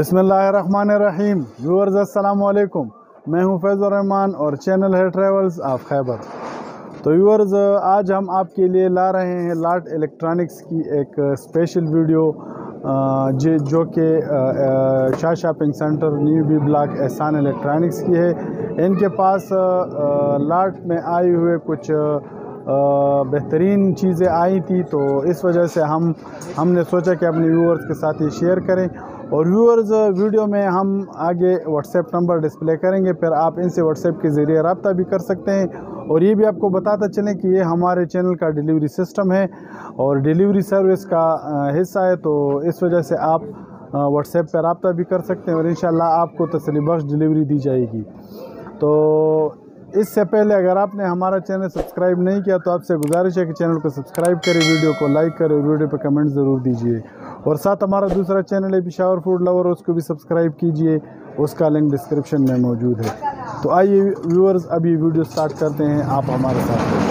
बिसमीम व्यूअर्स अस्सलाम वालेकुम मैं हूँ फैज़ुर रहमान और चैनल है ट्रेवल्स ऑफ़ खैबर। तो व्यूअर्स आज हम आपके लिए ला रहे हैं लाट इलेक्ट्रॉनिक्स की एक स्पेशल वीडियो जो जो कि Shah shopping centre, new B block, Ehsan electronics की है। इनके पास लाट में आए हुए कुछ बेहतरीन चीज़ें आई थी तो इस वजह से हम, हमने सोचा कि अपने व्यूअर्स के साथ ये शेयर करें। और व्यूअर्स वीडियो में हम आगे व्हाट्सएप नंबर डिस्प्ले करेंगे, फिर आप इनसे व्हाट्सएप के ज़रिए रबता भी कर सकते हैं। और ये भी आपको बताता चलें कि ये हमारे चैनल का डिलीवरी सिस्टम है और डिलीवरी सर्विस का हिस्सा है तो इस वजह से आप व्हाट्सएप पर रबता भी कर सकते हैं और इन आपको तसली बख्श डिलीवरी दी जाएगी। तो इससे पहले अगर आपने हमारा चैनल सब्सक्राइब नहीं किया तो आपसे गुजारिश है कि चैनल को सब्सक्राइब करें, वीडियो को लाइक करें वीडियो पर कमेंट ज़रूर दीजिए। और साथ हमारा दूसरा चैनल है पिशावर फ़ूड लवर उसको भी सब्सक्राइब कीजिए। उसका लिंक डिस्क्रिप्शन में मौजूद है। तो आइए व्यूअर्स अभी वीडियो स्टार्ट करते हैं। आप हमारे साथ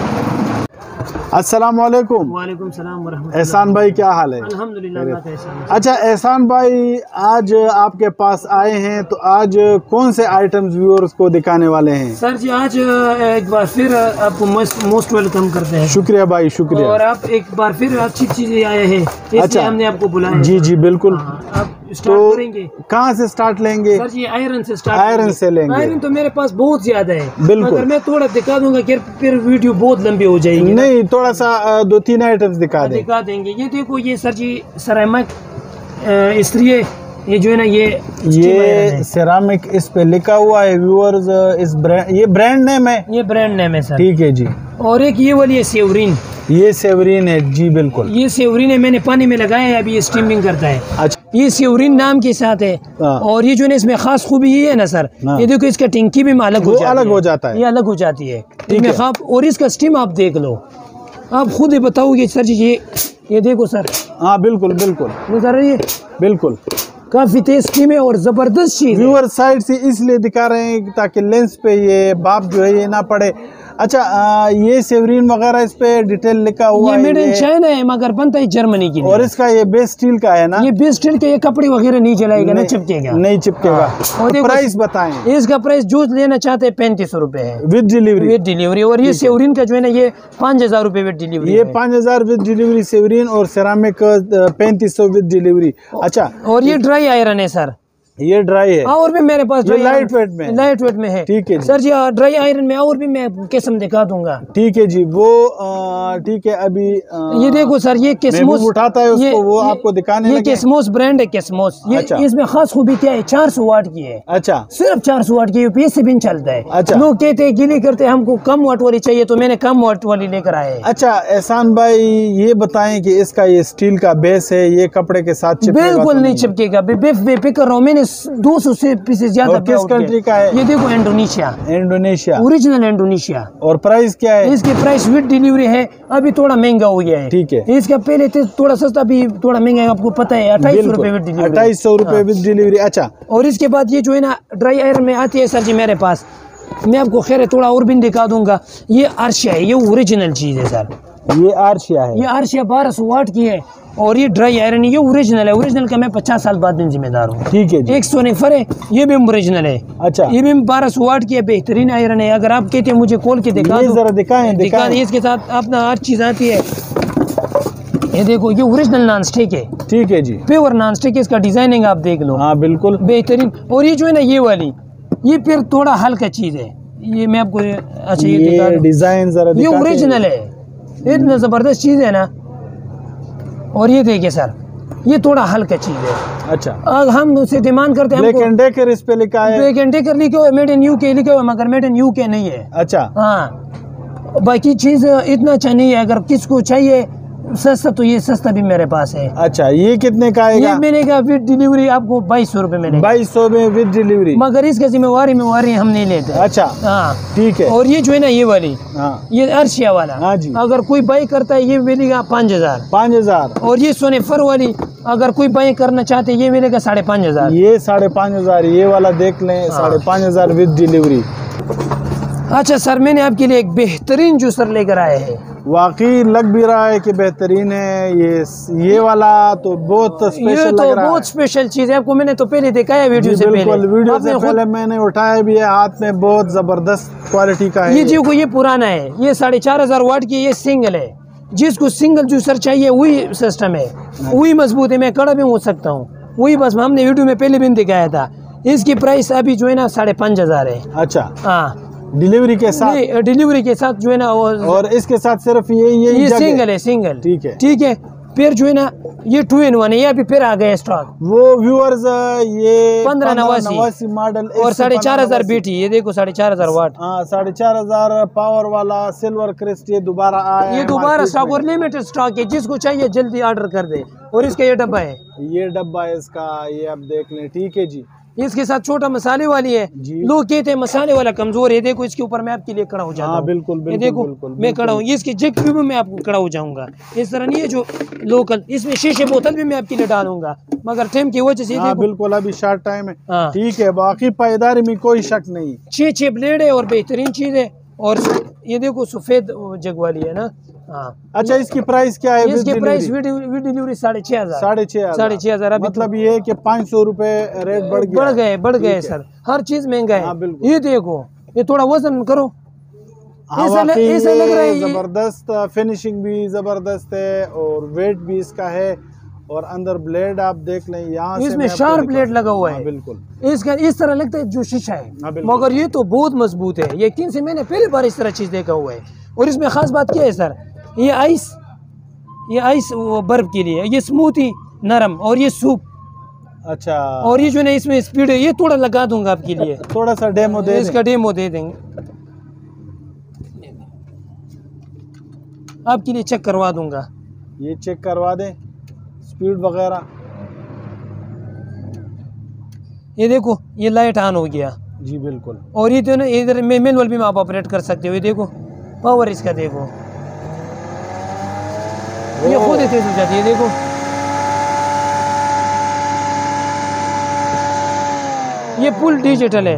अस्सलाम वालेकुम वालेकुम सलाम एहसान भाई क्या हाल है? अल्हम्दुलिल्लाह अच्छा एहसान भाई आज आपके पास आए हैं तो आज कौन से आइटम्स व्यूअर्स को दिखाने वाले हैं? सर जी आज एक बार फिर आपको मोस्ट वेलकम करते हैं। शुक्रिया भाई शुक्रिया। और आप एक बार फिर अच्छी चीज़ें आए हैं अच्छा। हमने आपको बुलाया। जी जी बिल्कुल। हाँ, आप तो कहाँ से स्टार्ट लेंगे? सर जी आयरन से स्टार्ट आयरन से लेंगे। आयरन तो मेरे पास बहुत ज़्यादा है। बिल्कुल। अगर मैं थोड़ा दिखा दूँगा फिर वीडियो बहुत लंबी हो जाएगी नहीं थोड़ा सा दो तीन आइटम्स दिखा हाँ, दें। दिखा देंगे। ये देखो ये सर जी सरामक इसलिए ये जो है ना ये ये सेरामिक इस पे लिखा हुआ है व्यूअर्स इस ब्रांड ये ब्रांड नेम है? ये ब्रांड नेम है सर ठीक है जी। और एक ये वाली है सेवरीन ये सेवरीन है जी बिल्कुल। ये सेवरीन है मैंने पानी में लगाया है अभी ये स्टीमिंग करता है। अच्छा। ये सेवरीन नाम के साथ है। हाँ। और ये जो है इसमें खास खूबी ये है ना सर? हाँ। ये देखो इसका टिंकी भी अलग हो अलग हो जाता है। ये अलग हो जाती है। इसमें खास और इसका स्टीम आप देख लो। आप खुद ही बताओगे सर जी ये ये देखो सर। हाँ बिल्कुल बिल्कुल। सर ये बिल्कुल। काफ़ी तेज स्टीम है और ज़बरदस्त चीज़ व्यूअर साइड से इसलिए दिखा रहे हैं ताकि लेंस पे ये बाप जो है ये ना पड़े। अच्छा आ, ये सेवरीन वगैरह इस पे डिटेल लिखा हुआ ये मेड इन चाइना है मगर बनता है जर्मनी की और इसका ये बेस स्टील का है ना? ये बेस स्टील के ये कपड़े वगैरह नहीं जलाएगा ना चिपकेगा। नहीं चिपकेगा। हाँ। और तो प्राइस बताएँ। इसका प्राइस जो लेना चाहते हैं पैंतीस सौ रूपए है। विद डिलीवरी विद डिलीवरी और ये सेवरीन का जो है ना ये पाँच हज़ार रूपए विद डिलीवरी ये पाँच हज़ार विद डिलीवरी सेवरीन और सेरामिक पैंतीस सौ विद डिलीवरी अच्छा और ये ड्राई आयरन है सर ये ड्राई है। और भी मेरे पास लाइट वेट में लाइट वेट में है। ठीक है सर जी ड्राई आयरन में और भी मैं किस्म दिखा दूँगा। ठीक है जी वो ठीक है अभी ये देखो सर ये किस्मोस उठाता है उसको वो आपको दिखाने ये किस्मोस ब्रांड है किस्मोस। ये अच्छा। इसमें खास खूबी क्या है चार सौ वाट की है। अच्छा। सिर्फ़ चार सौ वाट की यूपीएस से भी चलता है। अच्छा। लोग कहते हैं गिली करते हैं हमको कम वाट वाली चाहिए तो मैंने कम वाट वाली लेकर आए अच्छा एहसान भाई ये बताए की इसका ये स्टील का बेस है ये कपड़े के साथ बिल्कुल नहीं चिपकेगा। रहा हूँ मैंने दो सौ से पीसेस ज़्यादा किस कंट्री का है? ये देखो इंडोनेशिया। इंडोनेशिया। Original Indonesia. और प्राइस क्या है? इसके प्राइस विद डिलीवरी है। अभी थोड़ा महँगा हो गया है। ठीक है। इसका पहले तो थोड़ा सस्ता अभी थोड़ा महँगा है आपको पता है। अट्ठाईस सौ रुपए विद डिलीवरी अट्ठाईस सौ रुपए विद डिलीवरी अच्छा। और इसके बाद ये जो है ना ड्राई आयरन में आती है सर जी मेरे पास। मैं आपको खैर थोड़ा और भी दिखा दूँगा। ये आरशिया है ये ओरिजिनल चीज़ है सर। ये आरशिया है। ये आरशिया बारह सौ वाट की है। और ये ड्राई आयरन ये ओरिजिनल है। ओरिजिनल का मैं पचास साल बाद में जिम्मेदार हूँ। ठीक है एक सौ निफर है ये भी ओरिजिनल है। अच्छा। ये भी बारह सौ वाट की बेहतरीन आयरन है। अगर आप कहते हैं मुझे खोल के दिखा जरा दिखाएँ दिखा इसके साथ अपना हर चीज़ आती है। ये देखो ये ओरिजिनल नॉन स्टिक है। ठीक है जी। प्योर नॉन स्टिक है इसका डिज़ाइनिंग आप देख लो। हाँ बिल्कुल। बेहतरीन। और ये जो है ना ये वाली ये फिर थोड़ा हल्का चीज़ है। ये मैं आपको अच्छा ये, ये डिज़ाइन जरा ये ओरिजिनल है। इतना ज़बरदस्त चीज़ है ना। और ये देखिए सर ये थोड़ा हल्का चीज़ है। अच्छा। अब हम उससे डिमांड करते हैं ब्लैक एंड डेकर इस पे लिखा है। ब्लैक एंड डेकर लिखे हुए मेड इन यूके लिखे हुए मगर मेड इन यूके नहीं है। अच्छा। हाँ। बाकी चीज़ इतना अच्छा नहीं है अगर किसको चाहिए सस्ता तो ये सस्ता भी मेरे पास है। अच्छा ये कितने का आएगा? ये मैंने कहा विद डिलीवरी आपको बाईस सौ रूपए मैंने बाईस सौ में विद डिलीवरी मगर इसका जिम्मेवारी मेवारी हम नहीं लेते। अच्छा हाँ। ठीक है। और ये जो है ना ये वाली हाँ। ये अर्शिया वाला। हाँ जी। अगर कोई बाई करता है ये मिलेगा पाँच हज़ार। पाँच हज़ार। और ये सोने फर वाली अगर कोई बाई करना चाहते ये मिलेगा साढ़े पाँच हज़ार। ये साढ़े पाँच हज़ार ये वाला देख लें साढ़े पाँच हज़ार विद डिलीवरी अच्छा सर मैंने आपके लिए एक बेहतरीन जूसर लेकर आया हैं। वाकई लग भी रहा है कि बेहतरीन है ये ये वाला तो बहुत स्पेशल ये तो लग रहा बहुत है स्पेशल चीज़ है। आपको मैंने तो पहले दिखाया जी वीडियो से पहले। वीडियो से पहले मैंने उठाया भी है हाथ में बहुत ज़बरदस्त क्वालिटी का है ये जी को ये पुराना है। ये साढ़े चार हज़ार वाट की ये सिंगल है। जिसको सिंगल जूसर चाहिए वही सिस्टम है। वही मज़बूत है। मैं कड़ा भी हो सकता हूँ। वही बस हमने वीडियो में पहले भी दिखाया था। इसकी प्राइस अभी जो है ना साढ़े पाँच हज़ार है। अच्छा। हाँ। डिलीवरी के साथ? डिलीवरी के साथ जो है ना वो और इसके साथ सिर्फ़ ये ये ये सिंगल है सिंगल ठीक है। ठीक है फिर जो है ना ये टू इन वन है फिर आ गया स्टॉक वो व्यूअर्स ये पंद्रह नवासी। मॉडल और साढ़े चार हज़ार बीटी ये देखो साढ़े चार हज़ार वाट हाँ साढ़े चार हज़ार पावर वाला सिल्वर क्रिस्ट ये दोबारा आया ये दोबारा स्टॉक और लिमिटेड स्टॉक है जिसको चाहिए जल्दी ऑर्डर कर दे। और इसका ये डब्बा है। ये डब्बा है इसका ये आप देख लें ठीक है जी। इसके साथ छोटा मसाले वाली है। लोग कहते हैं मसाले वाला कमज़ोर है। देखो इसके ऊपर मैं आपके लिए खड़ा हो जाऊँगा हाँ, बिल्कुल, बिल्कुल, देखो बिल्कुल, मैं खड़ा हूँ। इसके जग पे भी मैं आपको खड़ा हो जाऊँगा। इस तरह नहीं है जो लोकल इसमें शीशे बोतल भी मैं आपके लिए डालूँगा। मगर टाइम की वजह से हाँ बिल्कुल अभी शार्ट टाइम है। हाँ। ठीक है बाकी पायदारी में कोई शक नहीं। छह छः ब्लेड है और बेहतरीन चीज़ है। और ये देखो सफ़ेद जग वाली है ना? हाँ। अच्छा इसकी प्राइस क्या है? इसकी प्राइस डिलीवरी साढ़े छः हज़ार। साढ़े छह साढ़े छः हज़ार तो- मतलब ये कि पाँच सौ रुपए रेट बढ़ गया। बढ़ गए बढ़ गए सर। हर चीज़ महँगा हाँ, है ये देखो ये थोड़ा वज़न करो। ऐसा लग- रहा है ज़बरदस्त फिनिशिंग भी ज़बरदस्त है और वेट भी इसका है। और अंदर ब्लेड आप देख लें यहाँ इसमें शार्प ब्लेड लगा हुआ हाँ, है। बिल्कुल। इसका इस तरह लगता है जो शीशा हाँ, है मगर ये तो बहुत मज़बूत है। यकीन से मैंने पहली बार इस तरह चीज़ देखा हुआ है। और इसमें खास बात क्या है सर? ये आइस ये आइस बर्फ़ के लिए। ये स्मूथी नरम और ये सूप। अच्छा। और ये जो ना इसमें स्पीड है ये थोड़ा लगा दूँगा आपके लिए। थोड़ा सा डेमो दे इसका डेमो दे देंगे। आपके लिए चेक करवा दूँगा। ये चेक करवा दें। स्पीड वगैरह। ये देखो ये लाइट ऑन हो गया। जी बिल्कुल। और ये तो ना इधर मैनुअल भी आप ऑपरेट कर सकते हो ये देखो। पावर इसका देखो। ये खुद तेज हो जाती है देखो। ये फुल डिजिटल है।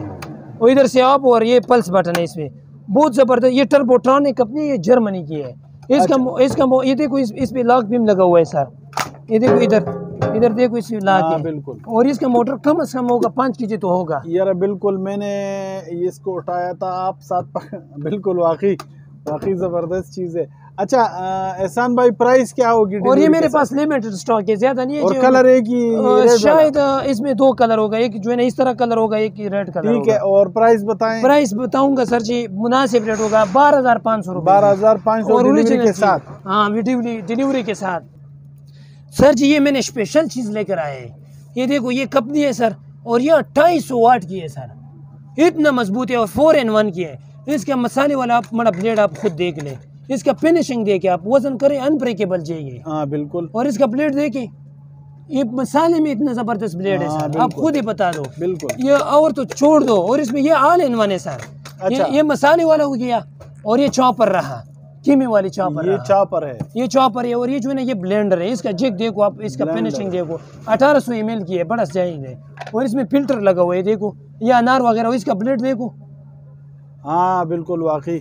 और इधर से ऑफ़ और ये पल्स बटन है इसमें। बहुत ज़बरदस्त ये टर्बोट्रॉनिक कंपनी ये जर्मनी की है। इसका मो- इसका ये देखो इस, इस पे लॉक बीम लगा हुआ है सर ये देखो इधर इधर देखो इसमें लॉक हाँ है बिल्कुल। और इसका मोटर कम से कम होगा पाँच के जी तो होगा। यार बिल्कुल मैंने इसको उठाया था आप साथ बिल्कुल वाकई वाकई ज़बरदस्त चीज़ है। अच्छा एहसान भाई प्राइस क्या होगी और ये मेरे पास लिमिटेड स्टॉक है ज़्यादा नहीं है और कलर एक ही? शायद इसमें दो कलर होगा एक जो है ना इस तरह कलर होगा एक रेड कलर ठीक है और प्राइस बताएँ? प्राइस बताऊँगा सर जी मुनासिब रेट होगा बारह हज़ार पाँच सौ बारह हज़ार पाँच सौ डिलीवरी के साथ? हाँ डिलीवरी के साथ। सर जी ये मैंने स्पेशल चीज़ लेकर आए हैं। ये देखो ये कंपनी है सर और ये अट्ठाईस सौ वाट की है सर। इतना मज़बूत है और फोर एन वन की है। इसका मसाले वाला आप बड़ा ब्लेड आप खुद देख लें। इसका फिनिशिंग देखे आप वज़न करें अनब्रेकेबल चाहिए हाँ बिल्कुल। और इसका ब्लेड देखें ये मसाले में इतना ज़बरदस्त ब्लेड है हाँ, सर। आप खुद ही बता दो। बिल्कुल। ये और तो छोड़ दो और इसमें ये आल इन वन है सर। अच्छा। ये, ये मसाले वाला हो गया और ये चौपर रहा। कीमे वाली चॉपर ये। चॉपर है। ये चॉपर है और ये जो है ना ये ब्लेंडर है। इसका जिग देखो आप इसका फिनिशिंग देखो। अठारह सौ एम की है बड़ा जायज़ है। और इसमें फ़िल्टर लगा हुआ है देखो। ये अनार वगैरह हो, इसका ब्लेड देखो। हाँ बिल्कुल वाकई।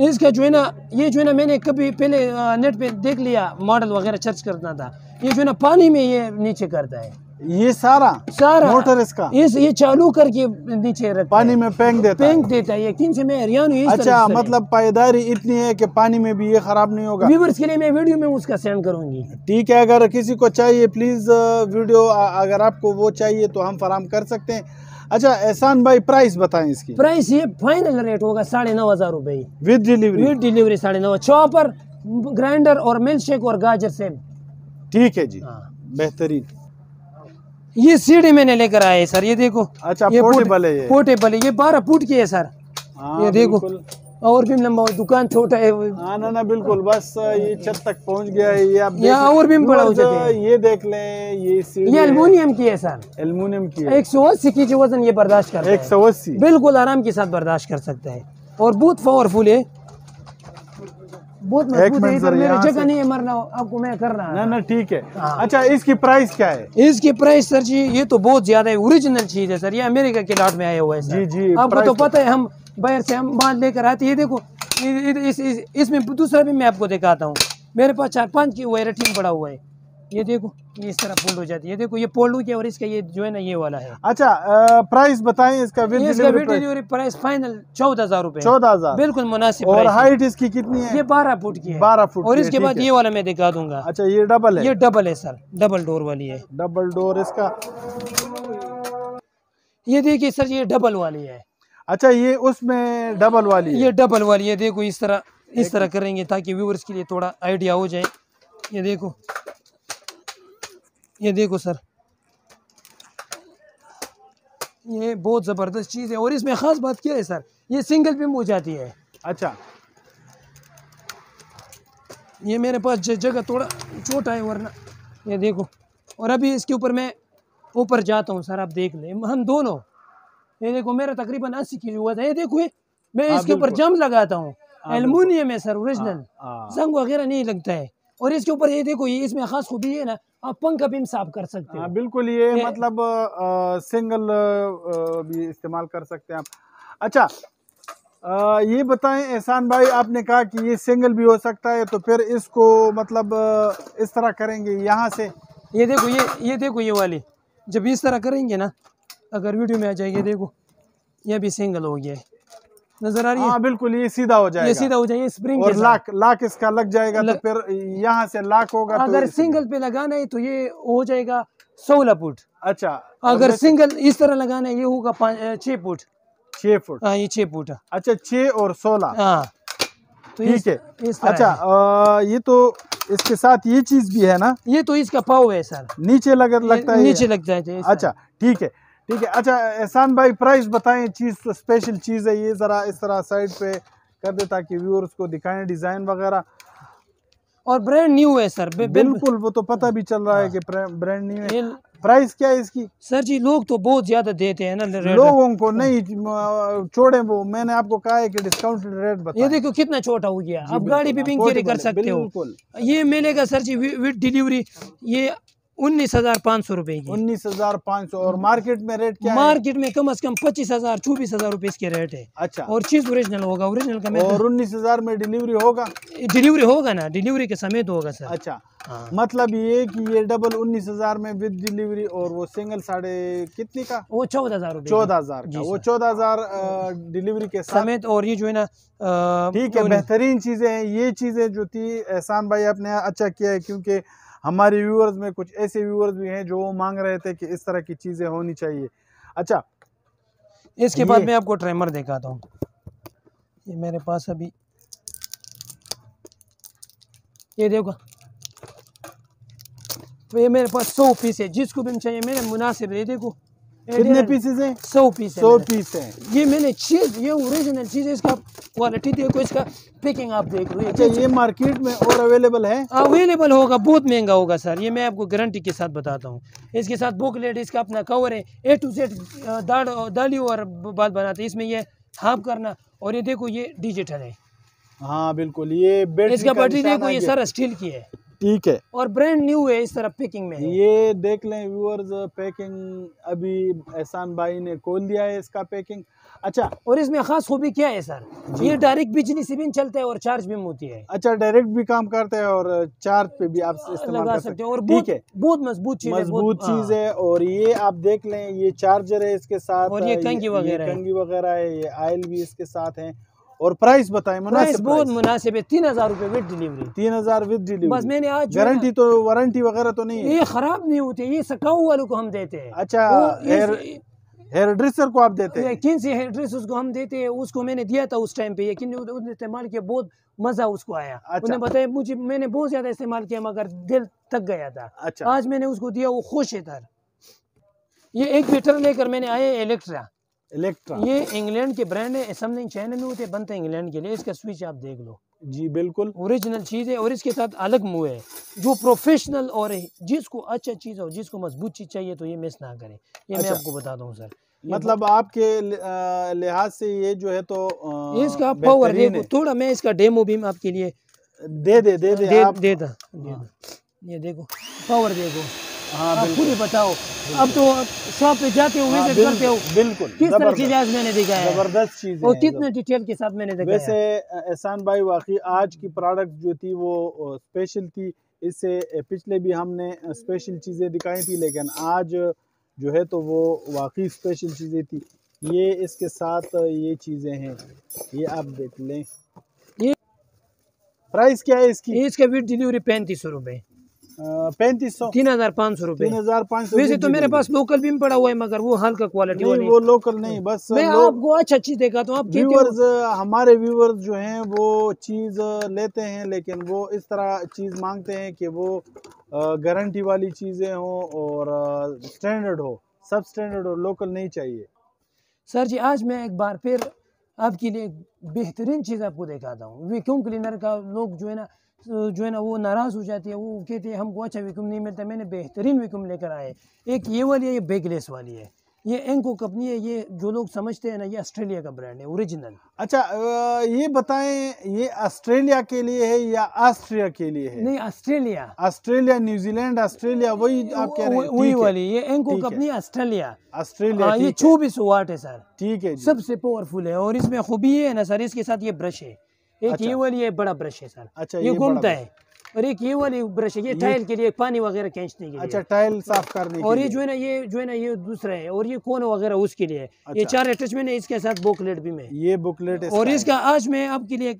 इसका जो है ना ये जो है ना मैंने कभी पहले नेट पे देख लिया मॉडल वगैरह सर्च करना था। ये जो है ना पानी में ये नीचे करता है। ये सारा सारा मोटर इसका। इस ये चालू करके नीचे रखता पानी में फेंक देता है। देता है। यकीन से मैं हरियाणा हूँ, अच्छा मतलब पायदारी इतनी है कि पानी में भी ये खराब नहीं होगा। व्यूवर्स के लिए मैं वीडियो में उसका सेंड करूँगी। ठीक है अगर किसी को चाहिए प्लीज़ वीडियो अगर आपको वो चाहिए तो हम फराम कर सकते हैं। अच्छा एहसान भाई प्राइस बताएँ इसकी। प्राइस ये फाइनल रेट होगा साढ़े नौ हज़ार रूपए। विद डिलीवरी विद डिलीवरी साढ़े नौ। चॉपर ग्राइंडर और मिल्क शेक और गाजर सेम ठीक है जी। हाँ। बेहतरीन। ये सीढ़ी मैंने लेकर आए सर ये देखो। अच्छा ये पोर्टेबल है ये। पोर्टेबल है ये बारह फुट की है सर। हाँ, ये देखो। और भी लंबा हो, दुकान छोटा है हाँ ना ना बिल्कुल बस ये छत तक पहुँच गया है ये आप यहाँ और भी बड़ा हो जाते हैं। ये देख लें ये ये अल्मोनियम की है सर। एल्युमिनियम की है। एक सौ अस्सी की जो वज़न ये बर्दाश्त कर एक सौ अस्सी। बिल्कुल आराम के साथ बर्दाश्त कर सकता है। और बहुत पावरफुल है। बहुत मज़बूत है इधर मेरे जगह नहीं है मरना आपको मैं कर रहा ना ना ठीक है। हाँ। अच्छा इसकी प्राइस क्या है? इसकी प्राइस सर जी ये तो बहुत ज़्यादा है ओरिजिनल चीज़ है सर ये अमेरिका के लाट में आया हुआ है जी, जी, आपको तो पता है हम बाहर से हम माल लेकर आते हैं ये देखो इसमें दूसरा भी मैं आपको दिखाता हूँ। मेरे पास चार पाँच की वेराइटी पड़ा हुआ है। ये देखो ये इस तरह फोल्ड हो जाती है। ये देखो ये पोल्डू के और इसका ये जो है ना ये वाला है। अच्छा प्राइस बताएँ इसका विद इसका with price delivery price final चौदह हज़ार रूपए। चौदह हज़ार। बिल्कुल मुनासिब और हाइट इसकी कितनी है? ये बारह फुट की है। 12 फुट और इसके बाद ये वाला मैं दिखा दूँगा। अच्छा ये डबल है। ये डबल है सर डबल डोर वाली है। डबल डोर इसका। ये देखिए सर ये डबल वाली है। अच्छा ये उसमें डबल वाली ये डबल वाली है। देखो इस तरह इस तरह करेंगे ताकि व्यूअर्स के लिए थोड़ा आइडिया हो जाए। ये देखो ये देखो सर। ये बहुत ज़बरदस्त चीज़ है और इसमें ख़ास बात क्या है सर? ये सिंगल पिम हो जाती है। अच्छा। ये मेरे पास जगह थोड़ा छोटा है वरना ये देखो। और अभी इसके ऊपर मैं ऊपर जाता हूँ सर आप देख लें। हम दोनों ये देखो मेरा तकरीबन अस्सी की हुआ था। ये देखो ये मैं हाँ, इसके ऊपर जम लगाता हूँ। हाँ, एलुमिनियम है सर ओरिजिनल हाँ, जंग वगैरह नहीं लगता है। और इसके ऊपर ये देखो ये इसमें खास खूबी है ना आप पंखा भी साफ़ कर सकते हैं हाँ। बिल्कुल ये ये- मतलब आ, सिंगल आ, भी इस्तेमाल कर सकते हैं आप। अच्छा आ, ये बताएँ एहसान भाई आपने कहा कि ये सिंगल भी हो सकता है तो फिर इसको मतलब इस तरह करेंगे यहाँ से। ये देखो ये ये देखो ये वाली। जब इस तरह करेंगे ना अगर वीडियो में आ जाएगी देखो ये भी सिंगल हो गया है। नज़र आ रही है? हाँ बिल्कुल ये सीधा हो जाएगा। ये सीधा हो जाए स्प्रिंग और लाक लाक इसका लग जाएगा लग- तो फिर यहाँ से लाख होगा तो अगर इस- सिंगल पे लगाना है तो ये हो जाएगा सोलह फुट। अच्छा अगर सिंगल इस तरह लगाना है ये होगा पाँच अ, छः फुट। छह फुट। हाँ ये छः फुट। अच्छा छह और सोलह। हाँ। तो ठीक है। अच्छा आ, ये तो इसके साथ ये चीज़ भी है ना? ये तो इसका पाव है सर। नीचे लग, लगता है नीचे लगता है अच्छा ठीक है। ठीक है। अच्छा एहसान भाई प्राइस बताएँ चीज़ स्पेशल चीज़ है ये ज़रा इस तरह साइड पे कर दे ताकि व्यूअर्स को दिखाएँ डिज़ाइन वगैरह। और ब्रांड न्यू है सर बिल्कुल वो तो पता भी चल रहा है कि ब्रांड न्यू है। प्राइस क्या है इसकी? सर जी लोग तो बहुत ज़्यादा देते हैं ना लोगों को नहीं म, छोड़े वो। मैंने आपको कहा है कि डिस्काउंटेड रेट ये देखो कितना छोटा हो गया। आप गाड़ी भी बिल्कुल, कर सकते हो। ये मिलेगा सर जी विद डिलीवरी ये उन्नीस हज़ार पाँच सौ रुपए की। उन्नीस हज़ार पाँच सौ और मार्केट में रेट क्या है? मार्केट में कम से कम पच्चीस हज़ार चौबीस हज़ार रुपए इसके रेट है। अच्छा। और चीज़ ओरिजिनल होगा ओरिजिनल का और उन्नीस हज़ार में डिलीवरी होगा? डिलीवरी होगा ना डिलीवरी के समेत होगा सर अच्छा। हाँ। मतलब ये कि ये डबल उन्नीस हज़ार में विद डिलीवरी और वो सिंगल साढ़े कितने का? वो चौदह हज़ार चौदह हज़ार वो चौदह हज़ार डिलीवरी के साथ समेत और ये जो है ना ठीक है बेहतरीन चीज़ें हैं ये चीज़ें जो थी एहसान भाई आपने अच्छा किया है क्योंकि हमारे व्यूअर्स में कुछ ऐसे व्यूअर्स भी हैं जो वो मांग रहे थे कि इस तरह की चीज़ें होनी चाहिए। अच्छा इसके बाद मैं आपको ट्रेमर दिखाता हूँ। ये मेरे पास अभी ये देखो। तो ये मेरे पास सौ पीस है जिसको भी चाहिए मेरे मुनासिब ये देखो। कितने पीसेस हैं? सौ पीस सौ पीस हैं। ये मैंने चीज़ ये ओरिजिनल चीज़ है इसका क्वालिटी देखो इसका पैकिंग आप देख लो अच्छा ये मार्केट में और अवेलेबल है? अवेलेबल होगा बहुत महँगा होगा सर ये मैं आपको गारंटी के साथ बताता हूँ। इसके साथ बुकलेट इसका अपना कवर है ए टू जेड दाढ़ दाढ़ी और बाल बनाते हैं। इसमें ये हाफ़ करना और ये देखो ये डिजिटल है। हाँ बिल्कुल ये इसका बैटरी देखो ये सर स्टील की है। ठीक है। और ब्रांड न्यू है इस तरफ़ पैकिंग में। ये देख लें व्यूअर्स पैकिंग अभी एहसान भाई ने खोल दिया है इसका पैकिंग अच्छा। और इसमें खास खूबी क्या है सर ये डायरेक्ट बिजली से भी चलता है और चार्ज भी होती है। अच्छा डायरेक्ट भी काम करते हैं और चार्ज पे भी आप इस्तेमाल लगा कर सकते हैं। और ठीक है। बहुत मज़बूत चीज़ है मज़बूत चीज़ हाँ। है और ये आप देख लें ये चार्जर है इसके साथ और ये कंघी वगैरह कंगी वगैरह है ये आयल भी इसके साथ है। और प्राइस बताएँ प्राइस मुनासिब बहुत मुनासिब है तीन हज़ार रुपए विद डिलीवरी तीन हज़ार विद डिलीवरी बस मैंने आज गारंटी तो वारंटी वगैरह तो नहीं है। ये खराब नहीं होते ये सकाऊ वालों को हम देते हैं। अच्छा हेयर हेयर ड्रेसर को आप देते हैं? यकीन से एड्रेस उसको हम देते हैं उसको मैंने दिया था उस टाइम पे यकीन उसने इस्तेमाल किया बहुत मज़ा उसको आया। अच्छा। उसने बताया मुझे मैंने बहुत ज़्यादा इस्तेमाल किया मगर दिल थक गया था। अच्छा। आज मैंने उसको दिया वो खुश है ये एक मीटर लेकर मैंने आया इलेक्ट्रा इलेक्ट्रा ये इंग्लैंड के ब्रांड है समथिंग चाइना में होते बनते हैं इंग्लैंड के लिए। इसका स्विच आप देख लो। जी बिल्कुल। ओरिजिनल चीज़ है और इसके साथ अलग मुँह है। जो प्रोफेशनल और है जिसको अच्छा चीज़ हो जिसको मज़बूत चीज़ चाहिए तो ये मिस ना करे। ये अच्छा। मैं। आपको बताता हूँ सर मतलब आपके लिहाज से ये जो है तो ये इसका पावर देखो थोड़ा मैं इसका डेमो भी आपके लिए। दे दे दे दे दे आप। देता दे दो। ये देखो पावर देखो। हाँ, खुद ही बताओ। अब तो शॉप पे जाते हो हाँ, विज़िट करते हो बिल्कुल किस तरह ज़बरदस्त। जाज मैंने दिखाया है? ज़बरदस्त चीज़ और कितने डिटेल के साथ मैंने दिखाया वैसे एहसान भाई वाकई आज की प्रोडक्ट जो थी वो स्पेशल थी। इससे पिछले भी हमने स्पेशल चीज़ें दिखाई थी लेकिन आज जो है तो वो वाकई स्पेशल चीज़ें थी। ये इसके साथ ये चीज़ें हैं। ये आप देख लें। ये प्राइस क्या है इसकी? इसका भी डिलीवरी पैंतीस सौ रुपए। पैंतीस सौ। तीन हज़ार पाँच सौ रुपए तीन हज़ार पाँच सौ वैसे तो मेरे पास लोकल भी पड़ा हुआ है मगर वो हल्का क्वालिटी नहीं वो लोकल नहीं बस मैं लोग आपको अच्छा चीज़ देखा तो आप व्यूअर्स हमारे व्यूअर्स जो हैं वो चीज़ लेते हैं लेकिन वो इस तरह चीज़ मांगते हैं कि वो गारंटी वाली चीज़ें हों और स्टैंडर्ड हो। सब स्टैंडर्ड हो लोकल नहीं चाहिए। सर जी आज मैं एक बार फिर आपके लिए बेहतरीन चीज़ आपको दिखाता हूँ। वैक्यूम क्लीनर का लोग जो है ना जो है ना वो नाराज़ हो जाती है वो कहते हैं हमको अच्छा वैक्यूम नहीं मिलता मैंने बेहतरीन वैक्यूम लेकर आए एक ये वाली है ये बेगलेस वाली है। ये एंको कंपनी है ये जो लोग समझते हैं ना ये ऑस्ट्रेलिया का ब्रांड है ओरिजिनल अच्छा ये बताएँ ये ऑस्ट्रेलिया के लिए है या ऑस्ट्रिया के लिए है? नहीं ऑस्ट्रेलिया ऑस्ट्रेलिया न्यूजीलैंड ऑस्ट्रेलिया वही आप कह रहे हैं। वही है, वाली ये एंको कंपनी ऑस्ट्रेलिया ऑस्ट्रेलिया हाँ ये ठीक चौबीस वाट है सर। ठीक है सबसे पावरफुल है और इसमें खूबी है ना सर इसके साथ ये ब्रश है। एक अच्छा। ये वाली है बड़ा ब्रश है सर अच्छा, ये ये घूमता है। और एक ये वाली ब्रश है ये टाइल के लिए पानी वगैरह खींचने के लिए। अच्छा टाइल साफ़ करने और ये जो है ना ये जो है ना ये दूसरा है और ये कौन वगैरह उसके लिए है। ये अच्छा। चार अटैचमेंट है इसके साथ बुकलेट भी में। ये बुकलेट और इसका आज मैं आपके लिए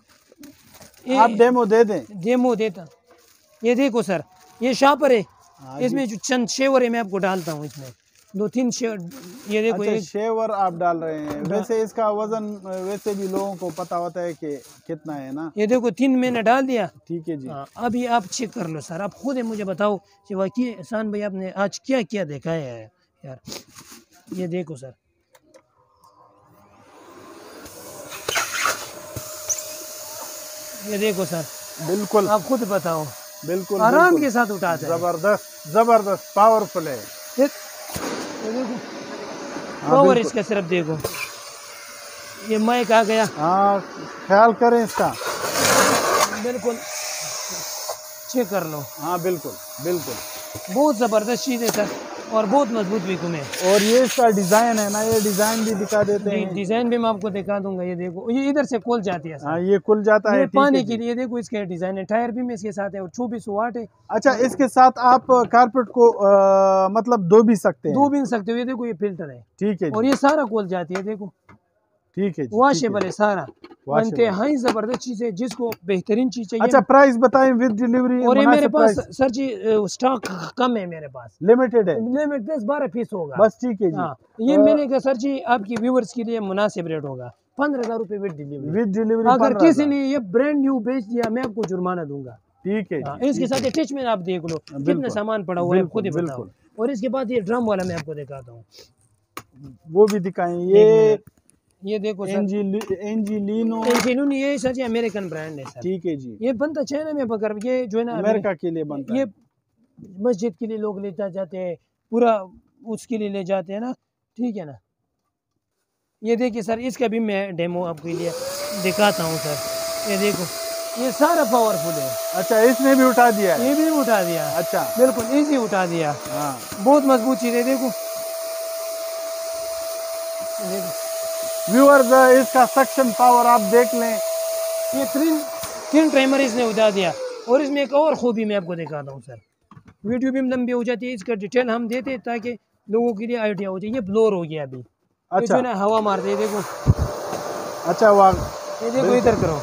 आप डेमो दे दें। डेमो देता ये देखो सर ये शापर है। हाँ इसमें जो चंद शेवर है मैं आपको डालता हूँ इसमें। दो तीन शेवर ये देखो अच्छा शेवर आप डाल रहे हैं। वैसे इसका वज़न वैसे भी लोगों को पता होता है कि कितना है ना। ये देखो तीन मैंने डाल दिया। ठीक है जी। हाँ, अभी आप चेक कर लो सर आप खुद ही मुझे बताओ कि वाकई एहसान भाई आपने आज क्या क्या देखा है यार। ये देखो सर। ये देखो सर। बिल्कुल। आप खुद बताओ। बिल्कुल आराम के साथ उठाते हैं ज़बरदस्त ज़बरदस्त पावरफुल है। हाँ, पावर इसका सिर्फ़ देखो। ये माइक आ गया। हाँ ख्याल करें इसका। बिल्कुल। चेक कर लो। हाँ बिल्कुल बिल्कुल। बहुत ज़बरदस्त चीज़ है सर। और बहुत मज़बूत भी है और ये इसका डिज़ाइन है ना ये डिज़ाइन भी दिखा देते हैं। डिज़ाइन भी मैं आपको दिखा दूँगा ये देखो। ये इधर से खोल जाती है सर हाँ ये खुल जाता है ये पानी के लिए देखो इसके डिज़ाइन है। टायर भी में इसके साथ है और चौबीस वाट है। अच्छा इसके साथ आप कारपेट को अ, मतलब धो भी सकते हैं। दो भी सकते हो ये देखो ये फ़िल्टर है। ठीक है और ये सारा खोल जाती है देखो। ठीक है वॉशेबल है है सारा Washable। इंतहाई ज़बरदस्त चीज़ है जिसको बेहतरीन चीज़ चाहिए। अच्छा प्राइस बताएँ विद डिलीवरी और ये मेरे पास सर जी स्टॉक कम है मेरे पास। लिमिटेड है। लिमिट दस बारह पीस होगा। बस ठीक है जी। हाँ ये मैंने कहा सर जी आपकी व्यूवर्स के लिए मुनासिब रेट होगा। पंद्रह हज़ार रुपये विद डिलीवरी विद डिलीवरी अगर किसी ने ये ब्रांड न्यू बेच दिया मैं आपको जुर्माना दूँगा। ठीक है हाँ, इसके साथ अटैचमेंट आप देख लो कितना सामान पड़ा हुआ है खुद ही बताओ। और इसके बाद ये ड्रम वाला मैं आपको दिखाता हूँ। वो भी दिखाएँ ये ये देखो एंजीलिनो। एंजेलून ये सर जी अमेरिकन ब्रांड है सर। ठीक है जी। ये बनता चाइना में पकड़ ये जो है ना अमेरिका के लिए बनता ये मस्जिद के लिए लोग लेता जाते हैं पूरा उसके लिए ले जाते हैं ना। ठीक है ना? ये देखिए सर इसका भी मैं डेमो आपके लिए दिखाता हूँ सर। ये देखो ये सारा पावरफुल है। अच्छा इसने भी उठा दिया ये भी उठा दिया। अच्छा। बिल्कुल इजी उठा दिया। हाँ। बहुत मज़बूत चीज़ है देखो। देखो। व्यूअर्स इसका सक्शन पावर आप देख लें। ये तीन तीन टाइमर इसने उठा दिया। और इसमें एक और खूबी मैं आपको दिखाता हूँ सर वीडियो भी लंबी हो जाती है इसका डिटेल हम देते हैं ताकि लोगों के लिए आइडिया हो जाए। ये ब्लोर हो गया अभी। जो अच्छा। है ना हवा मारते हैं देखो। अच्छा वाह ये देखो इधर करो।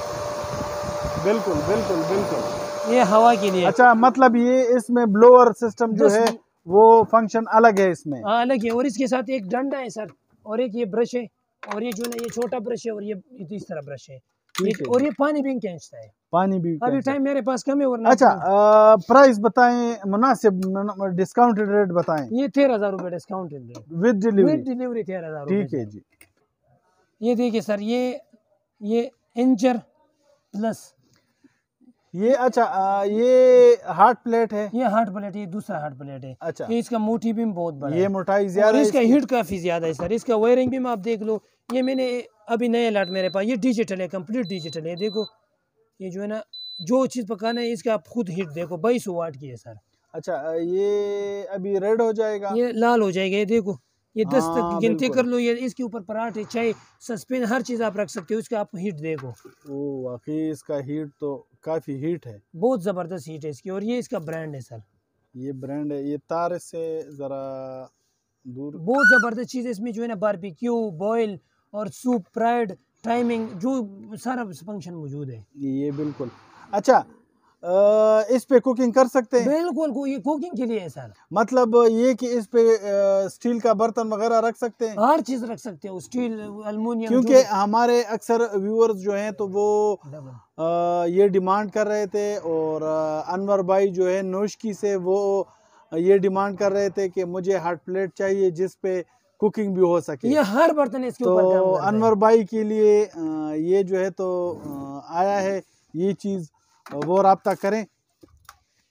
बिल्कुल बिल्कुल बिल्कुल। ये हवा के लिए। अच्छा मतलब ये इसमें ब्लोअर सिस्टम जो है वो फ़ंक्शन अलग है इसमें। हाँ अलग है। और इसके साथ एक डंडा है सर और एक ये ब्रश है। और ये जो ना ये छोटा ब्रश है और ये इस तरह ब्रश है। और ये पानी भी खींचता है। पानी भी अभी टाइम मेरे पास कम है वरना अच्छा प्राइस बताएँ मुनासिब डिस्काउंटेड रेट बताएँ। ये तेरह हज़ार रुपये डिस्काउंट है विद डिलीवरी विद डिलीवरी तेरह हज़ार ठीक है जी। ये देखिए सर ये ये इंचर प्लस ये अच्छा अ, ये हार्ट प्लेट है। ये हार्ट प्लेट है ये दूसरा हार्ट प्लेट है। अच्छा। ये इसका मोटी भी बहुत बड़ा ये मोटाई ज़्यादा इसका इसकी? हीट काफ़ी ज़्यादा है सर इसका वायरिंग भी आप देख लो ये मैंने अभी नया लाट मेरे पास ये डिजिटल है कंप्लीट डिजिटल है। देखो ये जो है ना जो चीज़ पकाना है इसका आप खुद हीट देखो बाईस वाट की है सर अच्छा ये अभी रेड हो जाएगा? ये लाल हो जाएगा ये देखो ये दस हाँ, तक गिनती कर लो ये इसके ऊपर पराठे चाय सस्पेन हर चीज़ आप रख सकते हो उसका आप हीट देखो। ओ वाकई इसका हीट तो काफ़ी हीट है। बहुत ज़बरदस्त हीट है इसकी और ये इसका ब्रांड है सर ये ब्रांड है ये तार से ज़रा दूर बहुत ज़बरदस्त चीज़ है इसमें जो है ना बारबेक्यू बॉयल और सूप प्राइड टाइमिंग जो सारा फ़ंक्शन मौजूद है। ये बिल्कुल। अच्छा अ, इस पे कुकिंग कर सकते हैं? बिल्कुल ये कुकिंग के लिए है सर मतलब ये कि इस पे अ, स्टील का बर्तन वगैरह रख सकते हैं? हर चीज़ रख सकते हो स्टील अल्मोनियम क्योंकि हमारे अक्सर व्यूअर्स जो हैं तो वो अ, ये डिमांड कर रहे थे और अ, अनवर भाई जो है नोशकी से वो ये डिमांड कर रहे थे कि मुझे हॉट प्लेट चाहिए जिस पे कुकिंग भी हो सके। ये हर बर्तन इसके तो अनवर भाई के लिए ये जो है तो आया है ये चीज़। वो रहा करें।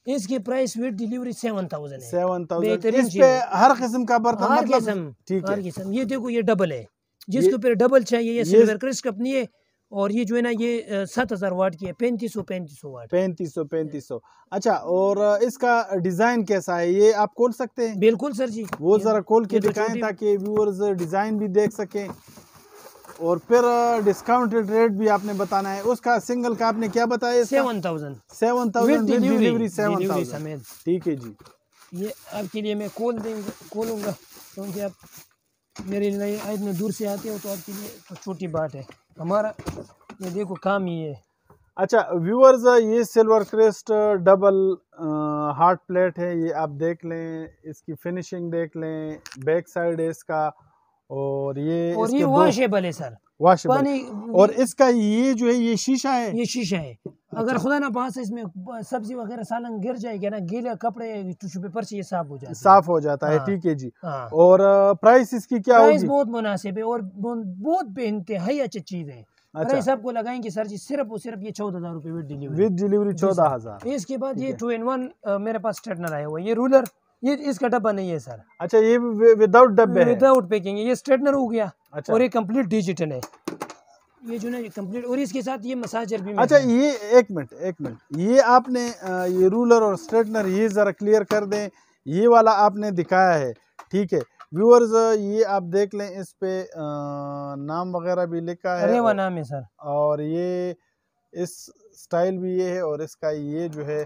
इसकी price with delivery seven thousand seven thousand. इस पे हर किस्म का बर्तन हर मतलब ठीक हर है। किस्म। ये देखो ये डबल है। जिसके ऊपर डबल चाहिए ये ये- सिल्वर क्रिस्ट अपनी है और ये जो है ना ये सात हज़ार वाट की है पैंतीस सौ पैंतीस सौ वाट। पैंतीस सौ पैंतीस। सौ अच्छा और इसका डिज़ाइन कैसा है? ये आप खोल सकते हैं? बिल्कुल सर जी। वो जरा खोल के तो दिखाएँ ताकि व्यूअर्स डिज़ाइन भी देख सकें। और फिर डिस्काउंटेड रेट भी आपने बताना है। उसका सिंगल का आपने क्या बताया seven thousand. Seven thousand delivery seven thousand. ठीक है जी। ये आपके लिए मैं खोल देंगे खोलूँगा क्योंकि आप मेरे लिए इतने दूर से आते हो तो आपके लिए तो छोटी बात है। हमारा ये देखो काम ही है। अच्छा व्यूअर्स ये silver crest double heart plate है ये आप देख लें इसकी फिनिशिंग देख लें बैक साइड है इसका और ये और इसके ये वॉशेबल है सर वॉशेबल पानी और इसका ये जो है ये शीशा है। ये शीशा है। अच्छा। अगर खुदा ना पास इसमें सब्ज़ी वगैरह सालन गिर जाएगा ना गीले कपड़े टिश्यू पेपर से ये साफ़ हो जाता है। साफ़ हो जाता है हाँ। ठीक है जी। हाँ। और प्राइस इसकी क्या प्राइस बहुत मुनासिब है और बहुत बेइंतहाई अच्छी चीज़ है। अच्छा। प्राइस आपको लगाएँगे सर जी सिर्फ़ और सिर्फ़ ये चौदह हज़ार रुपये विद डिलीवरी। विद डिलीवरी चौदह हज़ार। इसके बाद ये टू इन वन मेरे पास स्ट्रेटनर आया हुआ ये रूलर ये इसका डब्बा नहीं है सर। अच्छा ये विदाउट डब्बे है। विदाउट पैकिंग ये स्ट्रेटनर हो गया अच्छा। और ये कंप्लीट डिजिटल है। ये जो ना ये कंप्लीट और इसके साथ ये मसाजर भी अच्छा ये एक मिनट एक मिनट। ये आपने ये रूलर और स्ट्रेटनर ये ज़रा क्लियर कर दें। ये वाला आपने दिखाया है। ठीक है। व्यूअर्स ये आप देख लें इस पे अ, नाम वगैरह भी लिखा है रेवा नाम है सर। और ये इस स्टाइल भी ये है और इसका ये जो है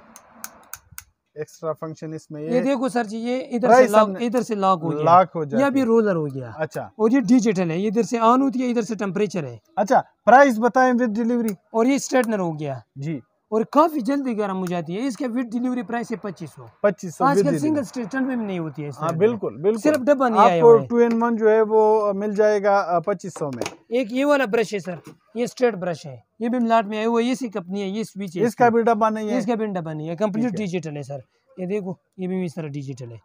एक्स्ट्रा फ़ंक्शन इसमें ये ये देखो सर जी ये इधर से लॉक इधर से लॉक हो गया। लॉक हो ये जाता अभी रोलर हो गया। अच्छा। और ये डिजिटल है इधर से ऑन होती है इधर से टेम्परेचर है। अच्छा प्राइस बताएँ विद डिलीवरी और ये स्ट्रेटनर हो गया। जी। और काफ़ी जल्दी गर्म हो जाती है। इसका विद डिलीवरी प्राइस है पच्चीस सौ। पच्चीस सौ आजकल सिंगल स्टेशन में भी नहीं होती है हाँ बिल्कुल बिल्कुल। सिर्फ़ डब्बा नहीं आपको टू इन वन जो है वो मिल जाएगा पच्चीस सौ में। एक ये वाला ब्रश है सर ये स्ट्रेट ब्रश है। ये भी मिलाट में आया हुआ है। ये सी कंपनी है ये स्विच है इसका भी डब्बा नहीं है। इसका भी डब्बा नहीं है। कंप्लीट डिजिटल है। सर ये देखो ये भी इस तरह डिजिटल है।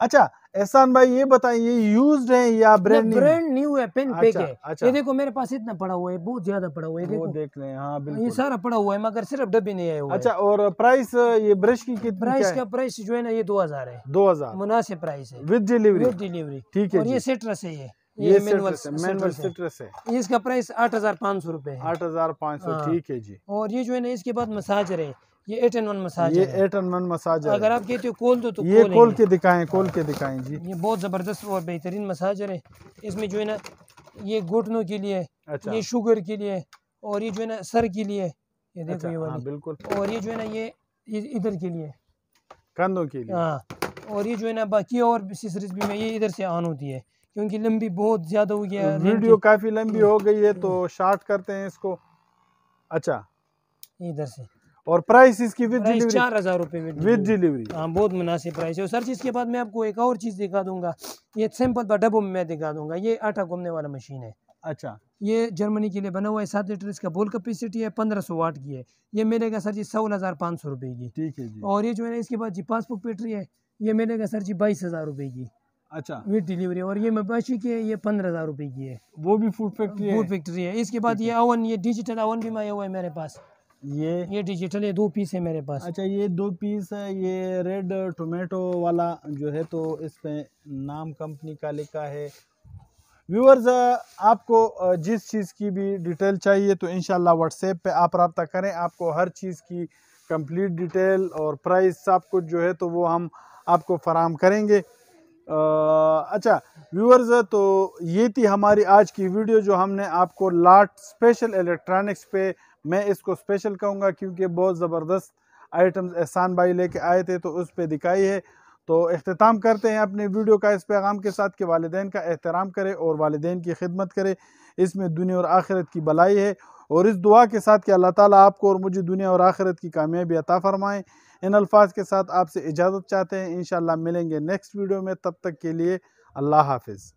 अच्छा एहसान भाई ये बताएँ ये यूज्ड है या ब्रांड न्यू ब्रांड न्यू है पेन पैक अच्छा, है अच्छा। ये देखो मेरे पास इतना पड़ा हुआ है बहुत ज़्यादा पड़ा हुआ है देखो। देख लें हाँ ये सारा पड़ा हुआ है मगर सिर्फ़ डब्बे नहीं आए हुए अच्छा और प्राइस ये ब्रश की कितनी प्राइस का प्राइस जो है ना ये दो हज़ार है। दो हज़ार। मुनासिब प्राइस है। विद डिलीवरी विद डिलीवरी ठीक है और ये सिट्रस है ये। ये मैनुअल मैनुअल सिट्रस है। इसका प्राइस आठ हज़ार पाँच सौ रूपए आठ हज़ार पाँच सौ हाँ। ठीक है जी। और ये जो है ना इसके बाद मसाजर है ये एट एन वन मसाज ये एट एंड वन मसाजर अगर आप कहते हो खोल दो तो ये खोल के दिखाएँ कोल के दिखाएँ जी। ये बहुत ज़बरदस्त और बेहतरीन मसाजर है। इसमें जो है ना ये घुटनों के लिए अच्छा। ये शुगर के लिए और ये जो है ना सर के लिए। ये देखो अच्छा ये हाँ वाली। बिल्कुल। और ये जो है ना ये इधर के लिए। कंधों के लिए। हाँ और ये जो है ना बाकी और सीसरीज भी में ये इधर से ऑन होती है क्योंकि लंबी बहुत ज़्यादा हो गया lengthy। वीडियो काफ़ी लंबी हो गई है तो शार्ट करते हैं इसको। अच्छा। इधर से। और प्राइस इसकी विद डिलीवरी चार हज़ार रुपये विद डिलीवरी हाँ बहुत मुनासिब प्राइस है। और सर चीज़ के बाद मैं आपको एक और चीज़ दिखा दूँगा। ये सिंपल पर डब्बों में मैं दिखा दूँगा। ये आटा घूमने वाला मशीन है। अच्छा। ये जर्मनी के लिए बना हुआ है। सात लीटर इसका बोल कैपेसिटी है। पंद्रह सौ वाट की है। ये मिलेगा सर जी सोलह हज़ार पाँच सौ रुपये की। ठीक है जी। और ये जो है ना इसके बाद जी पासपोर्ट पेट्री है। ये मिलेगा सर जी बाईस हज़ार रुपये की। अच्छा। विद डिलीवरी और ये मबाशी की है। ये पंद्रह हज़ार रुपये की है। वो भी फ़ूड फैक्ट्री है। फ़ूड फैक्ट्री है। इसके बाद ये ओवन ये डिजिटल ओवन भी आया हुआ है मेरे पास। ये ये डिजिटल है दो पीस है मेरे पास। अच्छा ये दो पीस है ये रेड टोमेटो वाला जो है तो इस पे नाम कंपनी का लिखा है। व्यूअर्स आपको जिस चीज़ की भी डिटेल चाहिए तो इंशाल्लाह व्हाट्सएप पे आप रब्ता करें। आपको हर चीज़ की कंप्लीट डिटेल और प्राइस सब कुछ जो है तो वो हम आपको फराम करेंगे। आ, अच्छा व्यूअर्स तो ये थी हमारी आज की वीडियो जो हमने आपको लाट स्पेशल इलेक्ट्रॉनिक्स पे मैं इसको स्पेशल कहूँगा क्योंकि बहुत ज़बरदस्त आइटम्स एहसान भाई लेके आए थे तो उस पर दिखाई है। तो अख्ताम करते हैं अपने वीडियो का, इस पैगाम के साथ कि वालदेन का एहतराम करें और वालदेन की खिदमत करें। इसमें दुनिया और आखिरत की भलाई है और इस दुआ के साथ कि अल्लाह ताला आपको और मुझे दुनिया और आखिरत की कामयाबी अता फ़रमाएँ। इन अल्फाज के साथ आपसे इजाज़त चाहते हैं। इन मिलेंगे नेक्स्ट वीडियो में। तब तक के लिए अल्लाह हाफिज़।